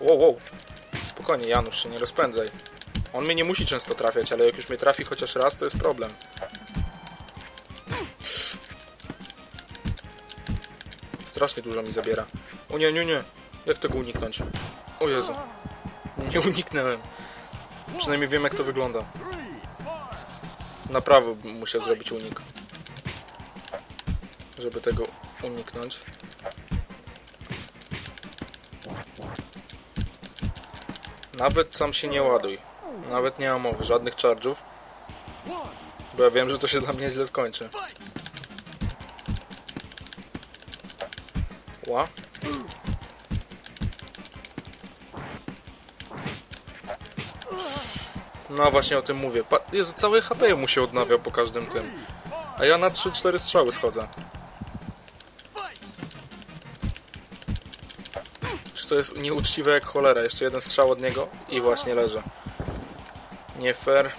Wow, wow. Spokojnie, Janusz, się nie rozpędzaj. On mnie nie musi często trafiać, ale jak już mnie trafi chociaż raz, to jest problem. Strasznie dużo mi zabiera. O nie, nie, nie. Jak tego uniknąć? O Jezu. Nie uniknęłem. Przynajmniej wiem, jak to wygląda. Na prawo muszę zrobić unik. Żeby tego uniknąć. Nawet tam się nie ładuj. Nawet nie mam mowy, żadnych charge'ów. Bo ja wiem, że to się dla mnie źle skończy. Ła. No właśnie o tym mówię. Jezu, cały HP mu się odnawiał po każdym tym. A ja na 3-4 strzały schodzę. To jest nieuczciwe jak cholera? Jeszcze jeden strzał od niego i właśnie leży. Nie fair.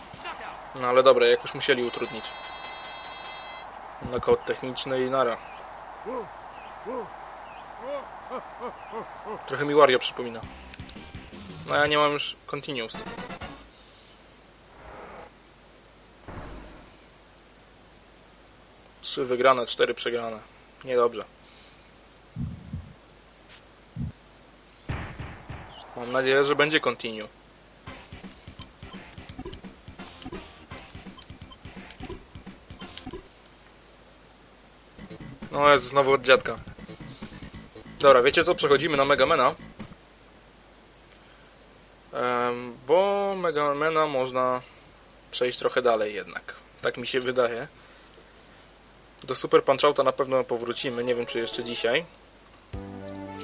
No ale dobra, jakoś musieli utrudnić. Knockout techniczny i nara. Trochę mi Wario przypomina. No ja nie mam już continuous. Trzy wygrane, cztery przegrane. Niedobrze. Mam nadzieję, że będzie continue. No jest znowu od dziadka. Dobra, wiecie co? Przechodzimy na Megamena. Em, bo Megamena można przejść trochę dalej jednak. Tak mi się wydaje. Do Super Punch-Outa na pewno powrócimy. Nie wiem, czy jeszcze dzisiaj.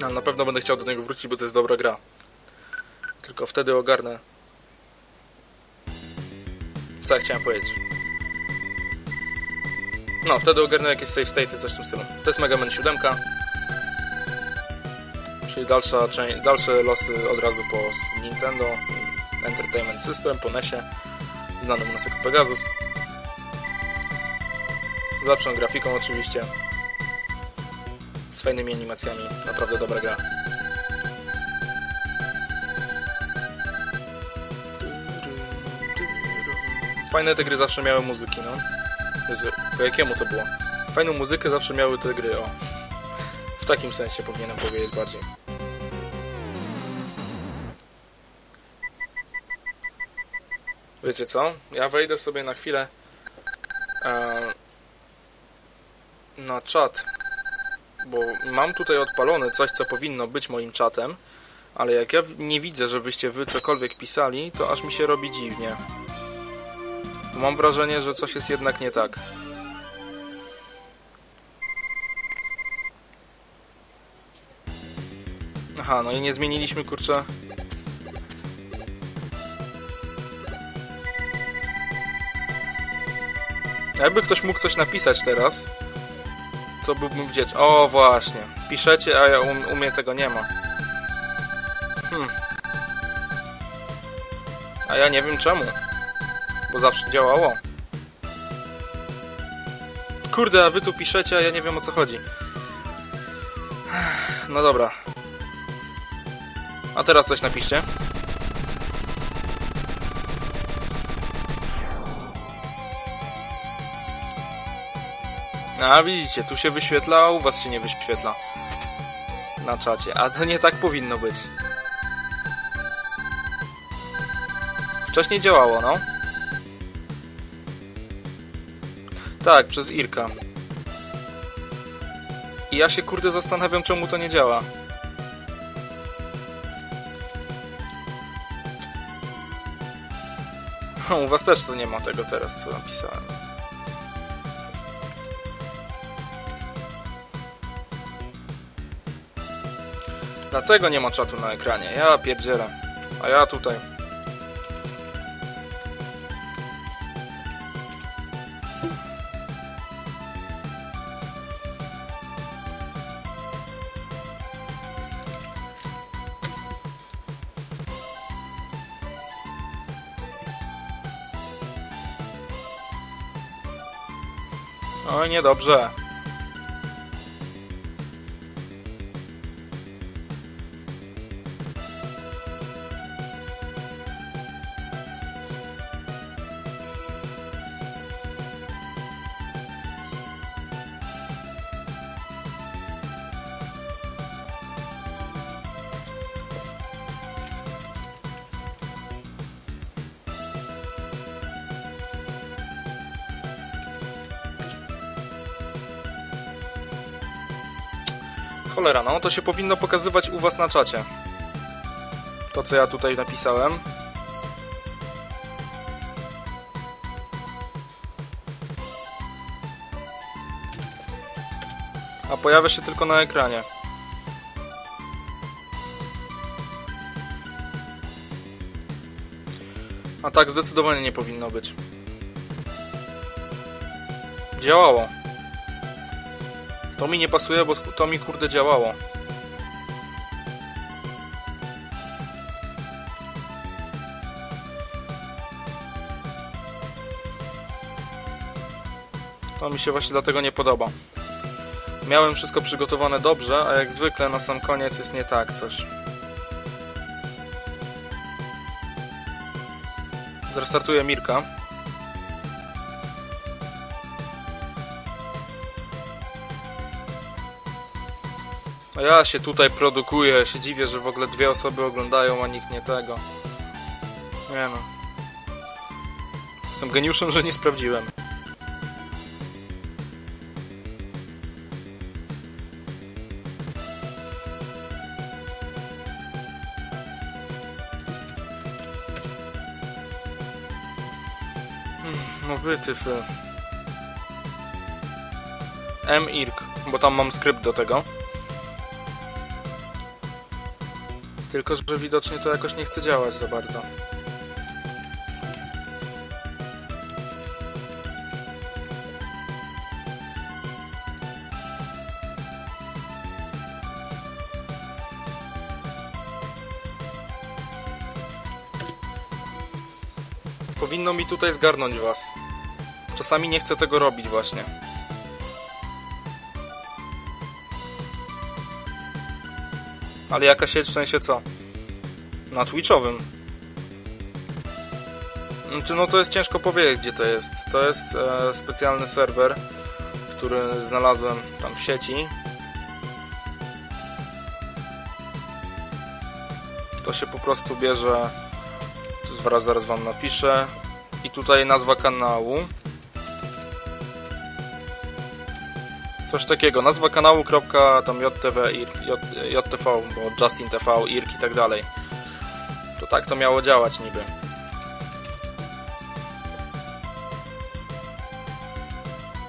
Ale na pewno będę chciał do niego wrócić, bo to jest dobra gra. Tylko wtedy ogarnę. Co ja chciałem powiedzieć? No, wtedy ogarnę jakieś save state, coś w tym stylu. To jest Mega Man 7. Czyli dalsza, dalsze losy od razu po Nintendo Entertainment System, po NESie, znanym u nas jako Pegasus. Z lepszą grafiką oczywiście. Z fajnymi animacjami. Naprawdę dobra gra. Fajne te gry zawsze miały muzyki, no. Po jakiemu to było? Fajną muzykę zawsze miały te gry, o. W takim sensie powinienem powiedzieć bardziej. Wiecie co? Ja wejdę sobie na chwilę e, na czat, bo mam tutaj odpalone coś, co powinno być moim czatem, ale jak ja nie widzę, żebyście wy cokolwiek pisali, to aż mi się robi dziwnie. Mam wrażenie, że coś jest jednak nie tak. Aha, no i nie zmieniliśmy, kurczę... Jakby ktoś mógł coś napisać teraz, to byłbym wdzięczny. O, właśnie. Piszecie, a ja um, u mnie tego nie ma. Hmm. A ja nie wiem czemu. Bo zawsze działało. Kurde, a wy tu piszecie, a ja nie wiem o co chodzi. No dobra. A teraz coś napiszcie. A widzicie, tu się wyświetla, a u was się nie wyświetla. Na czacie. A to nie tak powinno być. Wcześniej działało, no. Tak, przez Irka. I ja się kurde zastanawiam, czemu to nie działa. U was też to nie ma tego teraz, co napisałem. Dlatego nie ma czatu na ekranie. Ja pierdzielę. A ja tutaj. Oj, niedobrze. Cholera, no to się powinno pokazywać u was na czacie. To co ja tutaj napisałem. A pojawia się tylko na ekranie. A tak zdecydowanie nie powinno być. Działało. To mi nie pasuje, bo to mi kurde działało. To mi się właśnie dlatego nie podoba. Miałem wszystko przygotowane dobrze, a jak zwykle na sam koniec jest nie tak coś. Zrestartuję Mirka. A ja się tutaj produkuję, się dziwię, że w ogóle dwie osoby oglądają, a nikt nie tego. Nie no. Jestem geniuszem, że nie sprawdziłem. No wytyfy. M-IRK, bo tam mam skrypt do tego. Tylko, że widocznie to jakoś nie chce działać za bardzo. Powinno mi tutaj zgarnąć was. Czasami nie chcę tego robić właśnie. Ale jaka sieć w sensie co? Na Twitchowym. Znaczy, no to jest ciężko powiedzieć, gdzie to jest. To jest e, specjalny serwer, który znalazłem tam w sieci. To się po prostu bierze. Zaraz, zaraz wam napiszę. I tutaj nazwa kanału. Coś takiego, nazwa kanału, kropka, tam JTV, IRK, JTV, bo Justin TV, IRK i tak dalej. To tak to miało działać niby.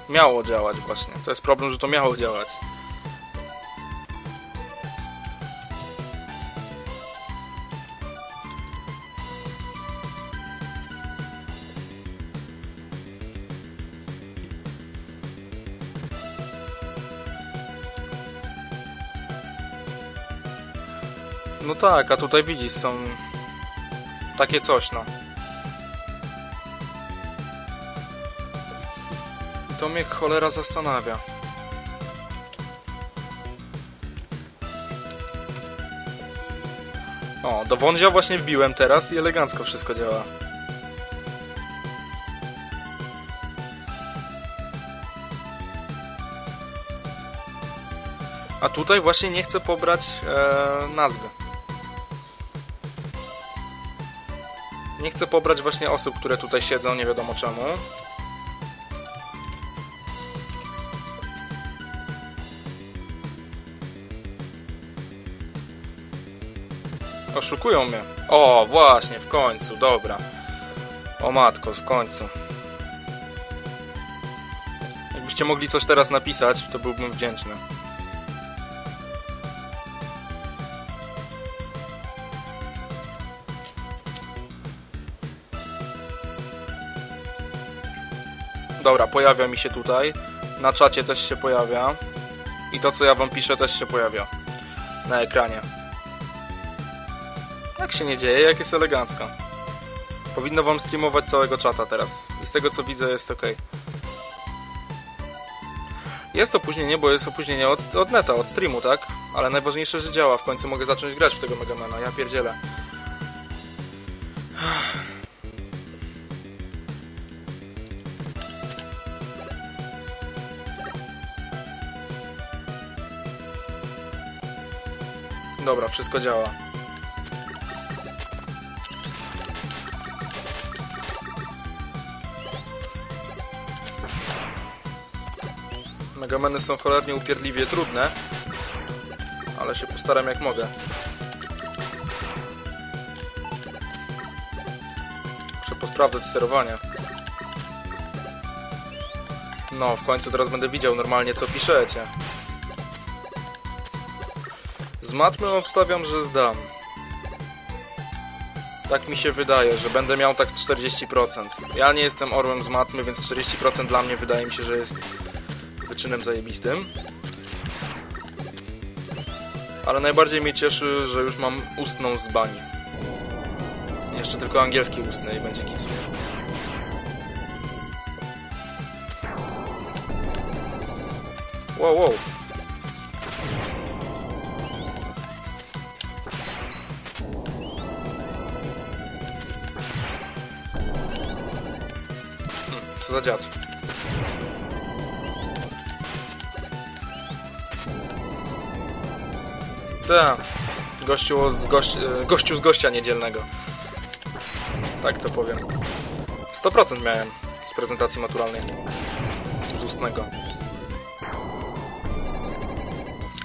Miało działać właśnie. To jest problem, że to miało działać. No tak, a tutaj widzisz, są takie coś, no. To mnie cholera zastanawia. O, do wądzia właśnie wbiłem teraz i elegancko wszystko działa. A tutaj właśnie nie chcę pobrać e, nazwy. Nie chcę pobrać właśnie osób, które tutaj siedzą, nie wiadomo czemu. Oszukują mnie. O, właśnie, w końcu, dobra. O matko, w końcu. Jakbyście mogli coś teraz napisać, to byłbym wdzięczny. Dobra, pojawia mi się tutaj. Na czacie też się pojawia. I to, co ja wam piszę, też się pojawia. Na ekranie. Jak się nie dzieje, jak jest elegancko. Powinno wam streamować całego czata teraz. I z tego, co widzę, jest ok. Jest opóźnienie, bo jest opóźnienie od, od neta, od streamu, tak? Ale najważniejsze, że działa. W końcu mogę zacząć grać w tego Megamana. Ja pierdzielę. Wszystko działa. Megameny są cholernie upierdliwie trudne. ale się postaram jak mogę. Muszę posprawdzać sterowanie. No, w końcu teraz będę widział normalnie co piszecie. Z matmy obstawiam, że zdam. Tak mi się wydaje, że będę miał tak 40%. Ja nie jestem orłem z matmy, więc 40% dla mnie wydaje mi się, że jest wyczynem zajebistym. Ale najbardziej mnie cieszy, że już mam ustną z bani. Jeszcze tylko angielski ustny i będzie git. Wow, wow. Co za dziad. Tak. Gościu z, gość, e, gościu z gościa niedzielnego. Tak to powiem. 100% miałem z prezentacji maturalnej. Z ustnego.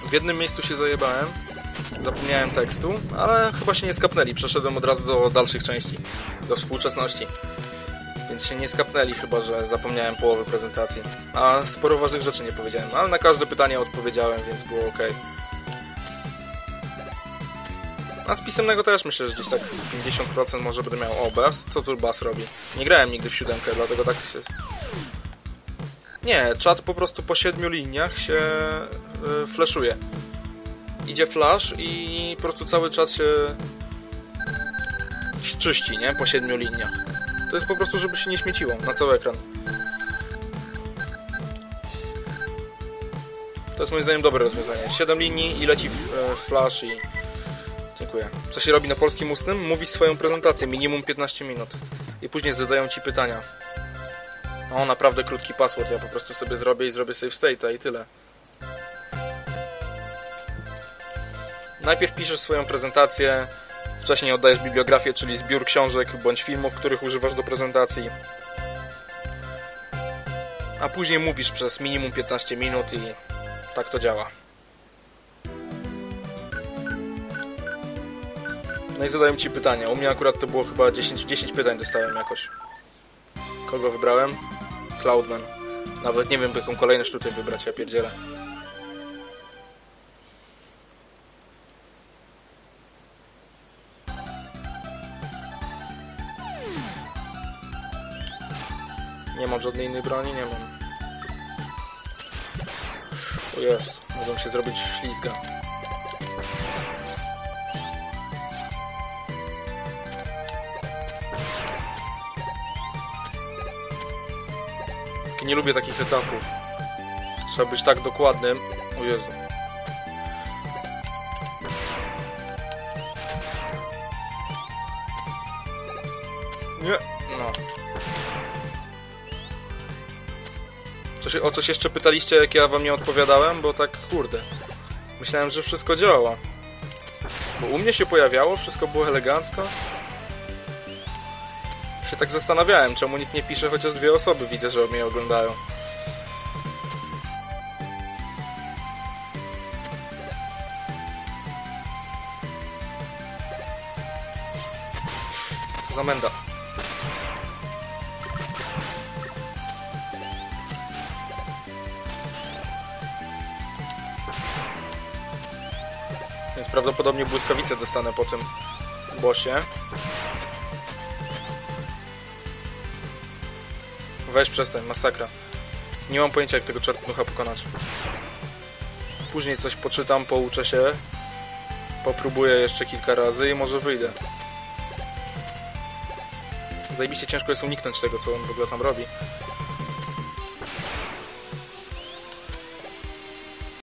W jednym miejscu się zajebałem. Zapomniałem tekstu, ale chyba się nie skapnęli. Przeszedłem od razu do dalszych części. Do współczesności. Się nie skapnęli chyba, że zapomniałem połowy prezentacji. A sporo ważnych rzeczy nie powiedziałem. Ale na każde pytanie odpowiedziałem, więc było ok. A z pisemnego też myślę, że gdzieś tak z 50% może będę miał. O? Co tu Bass robi? Nie grałem nigdy w siódemkę, dlatego tak się... Nie, czat po prostu po siedmiu liniach się y, flashuje. Idzie flash i po prostu cały czat się czyści, nie? Po siedmiu liniach. To jest po prostu, żeby się nie śmieciło na cały ekran. To jest moim zdaniem dobre rozwiązanie. 7 linii i leci e, flash i... Dziękuję. Co się robi na polskim ustnym? Mówisz swoją prezentację, minimum 15 minut. I później zadają ci pytania. O, naprawdę krótki password. Ja po prostu sobie zrobię i zrobię save state'a i tyle. Najpierw piszesz swoją prezentację, wcześniej oddajesz bibliografię, czyli zbiór książek bądź filmów, których używasz do prezentacji. A później mówisz przez minimum 15 minut i tak to działa. No i zadają ci pytania. U mnie akurat to było chyba 10, 10 pytań dostałem jakoś. Kogo wybrałem? Cloudman. Nawet nie wiem, jaką kolejność tutaj wybrać, ja pierdzielę. Mam żadnej innej broni, nie mam. O jest, mogą się zrobić ślizga. Nie lubię takich etapów. Trzeba być tak dokładnym. O Jezu. Coś, o coś jeszcze pytaliście, jak ja wam nie odpowiadałem? Bo tak, kurde. Myślałem, że wszystko działa. Bo u mnie się pojawiało, wszystko było elegancko. Się tak zastanawiałem, czemu nikt nie pisze, chociaż dwie osoby widzę, że mnie oglądają. Co za menda. Więc prawdopodobnie błyskawice dostanę po tym bosie. Weź przestań, masakra. Nie mam pojęcia jak tego czarnucha pokonać. Później coś poczytam, pouczę się. Popróbuję jeszcze kilka razy i może wyjdę. Zajebiście ciężko jest uniknąć tego, co on w ogóle tam robi.